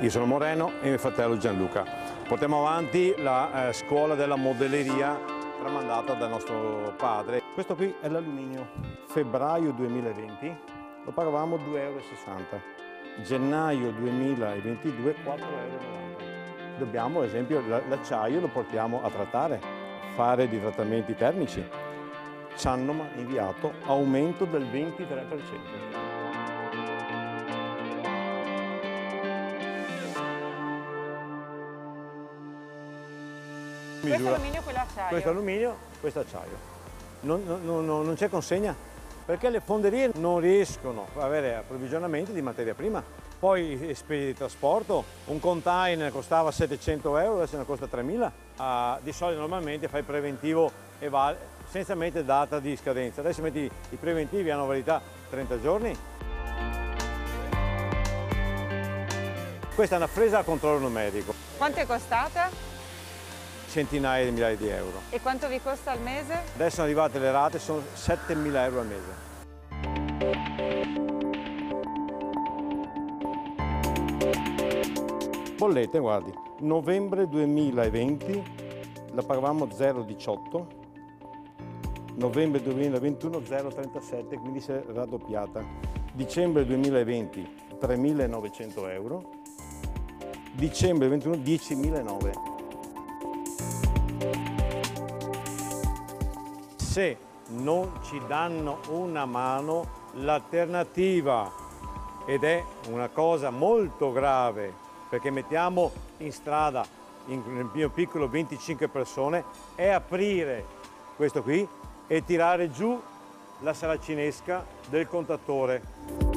Io sono Moreno e mio fratello Gianluca. Portiamo avanti la eh, scuola della modelleria tramandata dal nostro padre. Questo qui è l'alluminio, febbraio 2020, lo pagavamo 2,60 euro. Gennaio 2022 4,90 euro. Dobbiamo, ad esempio, l'acciaio lo portiamo a trattare, fare di trattamenti termici. Ci hanno inviato aumento del 23%. Questo è alluminio, quello acciaio. Questo alluminio, questo acciaio. Non, non, non, non c'è consegna perché le fonderie non riescono ad avere approvvigionamenti di materia prima. Poi spese di trasporto, un container costava 700 euro, adesso ne costa 3.000. Uh, di solito normalmente fai preventivo e va senza mettere data di scadenza. Adesso metti i preventivi hanno validità 30 giorni. Questa è una fresa a controllo numerico. Quanto è costata? Centinaia di migliaia di euro. E quanto vi costa al mese? Adesso sono arrivate le rate, sono 7.000 euro al mese. Bollette, guardi, novembre 2020 la pagavamo 0,18, novembre 2021 0,37, quindi si è raddoppiata. Dicembre 2020 3.900 euro, dicembre 2021 10.900 se non ci danno una mano, l'alternativa, ed è una cosa molto grave, perché mettiamo in strada, in, nel mio piccolo 25 persone, è aprire questo qui e tirare giù la saracinesca del contatore.